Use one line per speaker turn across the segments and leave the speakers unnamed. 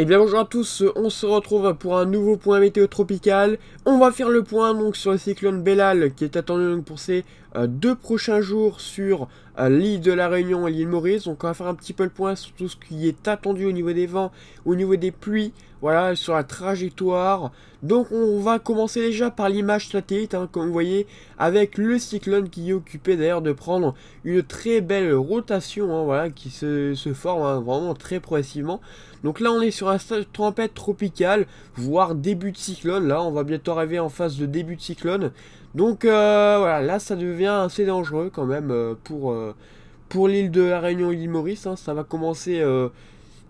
Et bien bonjour à tous, on se retrouve pour un nouveau point météo tropical. On va faire le point donc sur le cyclone Bellal qui est attendu pour ces euh, deux prochains jours sur l'île de la Réunion et l'île Maurice. Donc on va faire un petit peu le point sur tout ce qui est attendu au niveau des vents, au niveau des pluies, voilà, sur la trajectoire. Donc on va commencer déjà par l'image satellite, hein, comme vous voyez, avec le cyclone qui est occupé d'ailleurs de prendre une très belle rotation, hein, voilà, qui se, forme hein, vraiment très progressivement. Donc là on est sur une tempête tropicale, voire début de cyclone, là on va bientôt arriver en phase de début de cyclone. Donc euh, voilà, là ça devient assez dangereux quand même euh, pour, euh, pour l'île de la Réunion et l'île Maurice, ça va commencer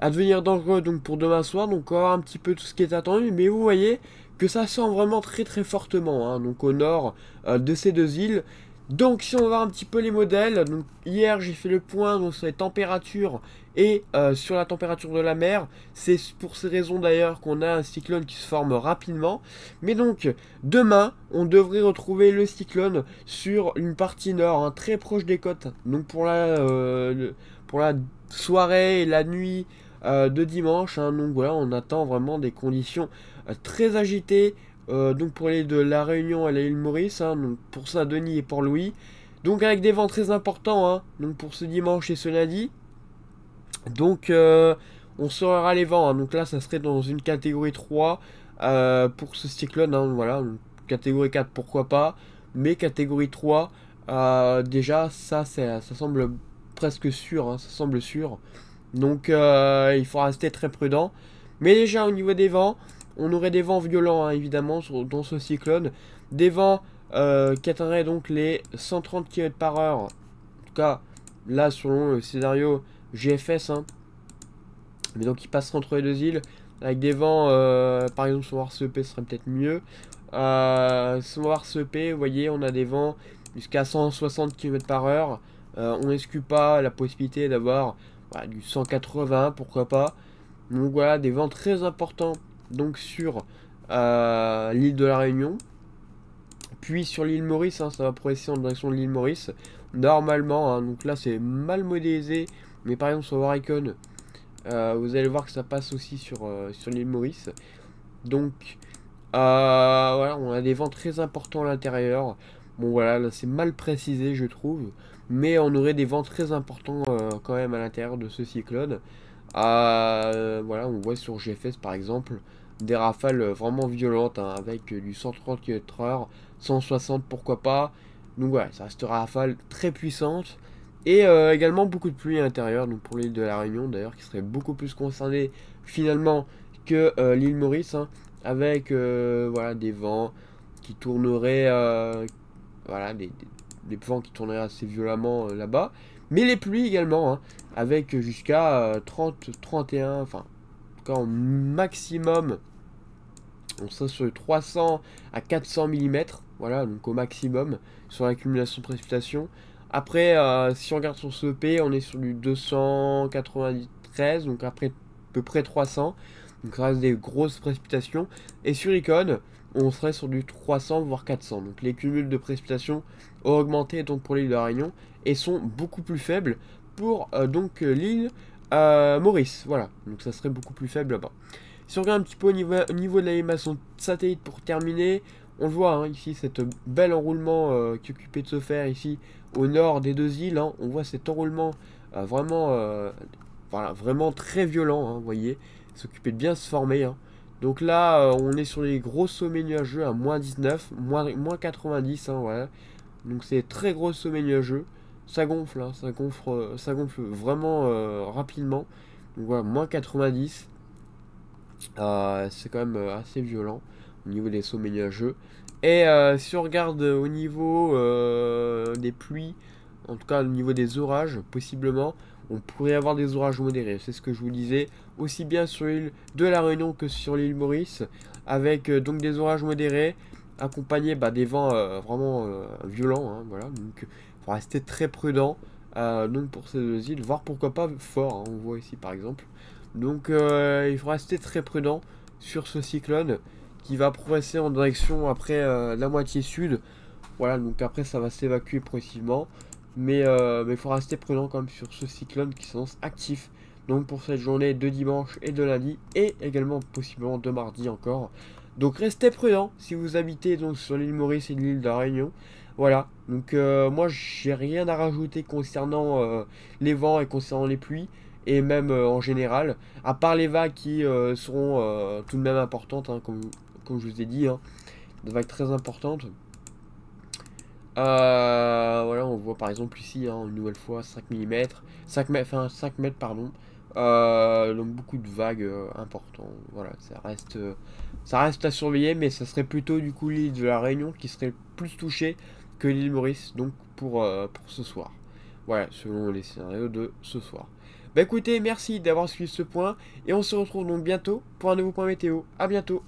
à devenir dangereux pour demain soir. Donc on va un petit peu tout ce qui est attendu. Mais vous voyez que ça sent vraiment très très fortement. Hein, donc au nord euh, de ces deux îles. Donc si on va voir un petit peu les modèles, hier j'ai fait le point sur les températures et euh, sur la température de la mer. C'est pour ces raisons d'ailleurs qu'on a un cyclone qui se forme rapidement. Mais donc demain on devrait retrouver le cyclone sur une partie nord, hein, très proche des côtes. Donc pour la, euh, soirée et la nuit euh, de dimanche. Hein. donc voilà, on attend vraiment des conditions très agitées. Euh, donc pour l'île de la Réunion et l'île Maurice, hein. pour Saint-Denis et Port-Louis. Donc avec des vents très importants, hein. donc pour ce dimanche et ce lundi. Donc on saura les vents, donc là ça serait dans une catégorie 3 pour ce cyclone, voilà, catégorie 4 pourquoi pas, mais catégorie 3, déjà ça, ça semble presque sûr, ça semble sûr. Donc euh, il faut rester très prudent. Mais déjà au niveau des vents, on aurait des vents violents hein, évidemment dans ce cyclone. Des vents euh, qui atteindraient donc les 130 km par heure. En tout cas, là selon le scénario GFS. Hein. Mais donc il passerait entre les deux îles. Avec des vents, euh, par exemple sur RCEP ce serait peut-être mieux. Euh, sur RCEP, vous voyez, on a des vents jusqu'à 160 km par heure. on n'exclut pas la possibilité d'avoir du 180, pourquoi pas. Donc voilà, des vents très importants donc sur euh, l'île de la Réunion. Puis sur l'île Maurice, hein, ça va progresser en direction de l'île Maurice. Normalement, hein, donc là c'est mal modélisé, mais par exemple sur Waricon, euh, vous allez voir que ça passe aussi sur, euh, sur l'île Maurice. Donc voilà, on a des vents très importants à l'intérieur. Bon voilà, là c'est mal précisé je trouve mais on aurait des vents très importants quand même à l'intérieur de ce cyclone. Euh, voilà, on voit sur GFS par exemple des rafales vraiment violentes hein, avec du 130 km/h, 160 pourquoi pas. Donc voilà, ça reste rafale très puissante. Et euh, également beaucoup de pluie à l'intérieur, donc pour l'île de la Réunion d'ailleurs, qui serait beaucoup plus concernée finalement que l'île Maurice, hein, avec voilà, des vents qui tourneraient, voilà, des, vents qui tourneraient assez violemment euh, là-bas. Mais les pluies également, hein, avec jusqu'à 30, euh, 31, enfin, en maximum, on sera sur 300 à 400 mm, voilà, donc au maximum, sur l'accumulation de précipitations. Après, euh, si on regarde sur ce EP, on est sur du 293, donc après à peu près 300. Reste des grosses précipitations. Et sur Icon, on serait sur du 300 voire 400. Donc les cumuls de précipitations ont augmenté donc pour l'île de Réunion et sont beaucoup plus faibles pour euh, donc euh, l'île euh, Maurice. Voilà, donc ça serait beaucoup plus faible là-bas. Si on regarde un petit peu au niveau, niveau de l'animation satellite pour terminer, on voit hein, ici, cette bel enroulement qui est occupé de se faire ici au nord des deux îles. Hein. on voit cet enroulement vraiment, voilà, vraiment très violent, hein, vous voyez, s'occuper de bien se former. Donc là, euh, on est sur les gros sommets nuageux à moins 19, moins, moins 90, hein, voilà. Donc c'est très gros sommets nuageux. Ça gonfle, hein, ça, gonfle euh, ça gonfle vraiment euh, rapidement. Donc voilà, moins 90. c'est quand même assez violent au niveau des sommets nuageux. Et si on regarde au niveau des pluies, en tout cas au niveau des orages, possiblement, on pourrait avoir des orages modérés. C'est ce que je vous disais, aussi bien sur l'île de la Réunion que sur l'île Maurice, avec euh, donc des orages modérés, accompagnés bah, des vents euh, vraiment euh, violents. Hein, voilà, donc il faut rester très prudent. donc pour ces deux îles, voire pourquoi pas fort, hein, on voit ici par exemple. Donc il faut rester très prudent sur ce cyclone qui va progresser en direction après la moitié sud. Voilà, donc après ça va s'évacuer progressivement. Mais euh, il faut rester prudent quand même sur ce cyclone qui s'annonce actif donc pour cette journée de dimanche et de lundi, et également possiblement de mardi encore. Donc restez prudents si vous habitez donc sur l'île Maurice et l'île de Réunion. Voilà, donc euh, moi j'ai rien à rajouter concernant euh, les vents et concernant les pluies, et même en général, à part les vagues qui seront tout de même importantes, hein, comme, comme, je vous ai dit, hein, des vagues très importantes. Voilà, on voit par exemple ici, hein, une nouvelle fois, 5 mm, 5 mètres, enfin 5 mètres, pardon, donc beaucoup de vagues importantes, voilà, ça reste, ça reste à surveiller, mais ça serait plutôt du coup l'île de la Réunion qui serait plus touchée que l'île Maurice, donc pour, euh, pour ce soir. Voilà, selon les scénarios de ce soir. Bah écoutez, merci d'avoir suivi ce point, et on se retrouve donc bientôt pour un nouveau point météo. A bientôt